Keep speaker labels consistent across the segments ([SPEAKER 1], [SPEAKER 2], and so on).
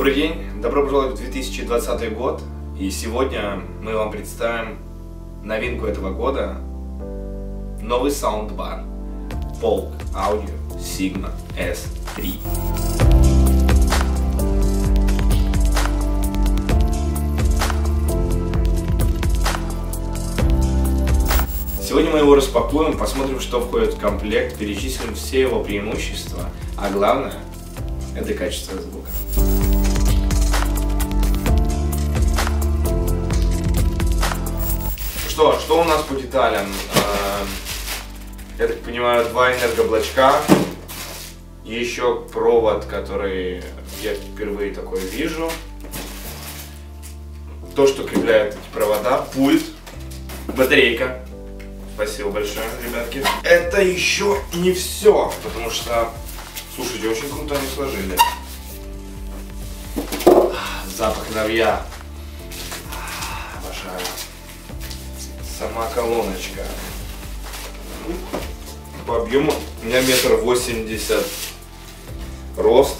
[SPEAKER 1] Добрый день, добро пожаловать в 2020 год. И сегодня мы вам представим новинку этого года. Новый саундбар Polk Audio Sigma S3. Сегодня мы его распакуем, посмотрим, что входит в комплект, перечислим все его преимущества, а главное – это качество звука. Что, что у нас по деталям? Эм, я так понимаю, два энергоблочка, еще провод, который я впервые такой вижу, то, что крепляет эти провода, пульт, батарейка, Спасибо большое, ребятки. Это еще не все, потому что, слушайте, очень круто они сложили. Запах навья. Обожаю. Сама колоночка. По объему у меня метр восемьдесят рост.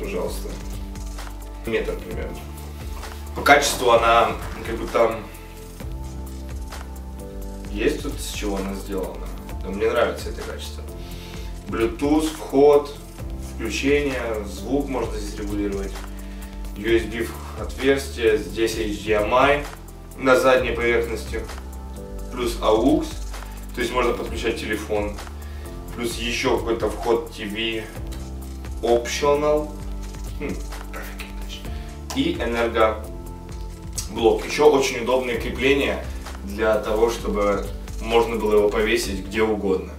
[SPEAKER 1] Пожалуйста. Метр примерно. По качеству она как бы там есть тут с чего она сделана. Но мне нравится это качество. Bluetooth, вход, включение, звук можно здесь регулировать. USB отверстие, здесь HDMI на задней поверхности, плюс AUX, то есть можно подключать телефон, плюс еще какой-то вход TV optional, хм, и энергоблок. Еще очень удобное крепление для того, чтобы можно было его повесить где угодно.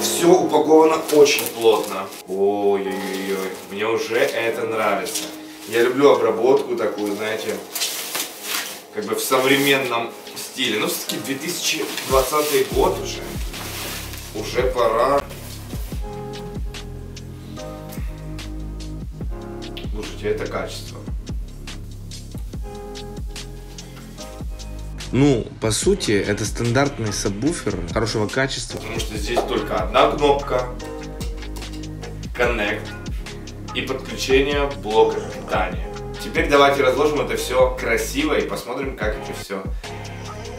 [SPEAKER 1] Все упаковано очень плотно. Ой-ой-ой, мне уже это нравится. Я люблю обработку такую, знаете, как бы в современном стиле. Но все-таки 2020 год уже. Уже пора. Слушайте, это качество.
[SPEAKER 2] Ну, по сути, это стандартный сабвуфер хорошего качества.
[SPEAKER 1] Потому что здесь только одна кнопка, Connect и подключение блока питания. Теперь давайте разложим это все красиво и посмотрим, как это все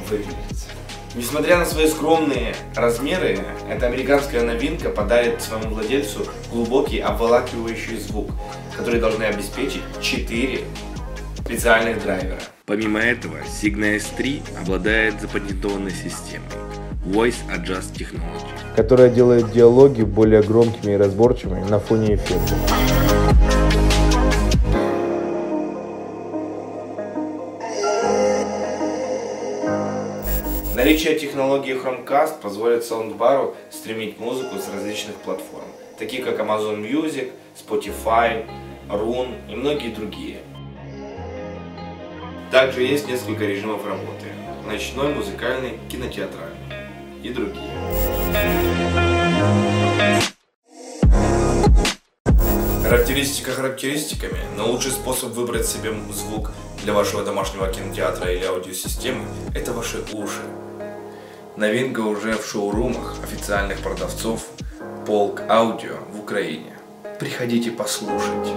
[SPEAKER 1] выглядит. Несмотря на свои скромные размеры, эта американская новинка подарит своему владельцу глубокий обволакивающий звук, который должны обеспечить 4 специальных драйвера.
[SPEAKER 2] Помимо этого, Signa S3 обладает запатентованной системой Voice Adjust Technology,
[SPEAKER 3] которая делает диалоги более громкими и разборчивыми на фоне эффекта.
[SPEAKER 1] Наличие технологии Chromecast позволит саундбару стримить музыку с различных платформ, такие как Amazon Music, Spotify, Rune и многие другие. Также есть несколько режимов работы. Ночной, музыкальный, кинотеатральный и другие. Характеристика характеристиками, но лучший способ выбрать себе звук для вашего домашнего кинотеатра или аудиосистемы – это ваши уши. Новинка уже в шоурумах официальных продавцов Полк Аудио в Украине. Приходите послушать.